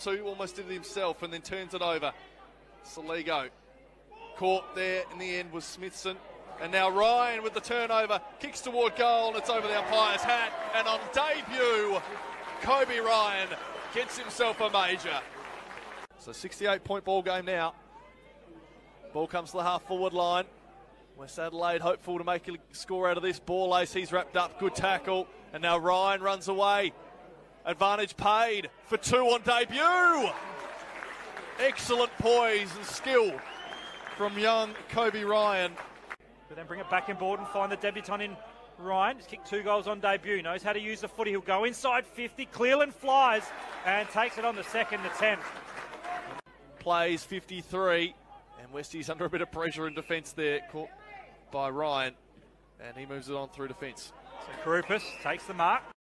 to, almost did it himself, and then turns it over. Saligo caught there in the end was Smithson. And now Ryan with the turnover, kicks toward goal, and it's over the umpire's hat. And on debut, Kobe Ryan gets himself a major. So 68 point ball game now. Ball comes to the half forward line. West Adelaide hopeful to make a score out of this. Ball ace, he's wrapped up, good tackle. And now Ryan runs away. Advantage paid for two on debut. Excellent poise and skill from young Kobe Ryan. But then bring it back in board and find the debutant in Ryan. Just kicked two goals on debut. Knows how to use the footy. He'll go inside 50. Clearland flies and takes it on the second attempt. Plays 53. And Westie's under a bit of pressure in defence there. Caught by Ryan. And he moves it on through defence. So Karupis takes the mark.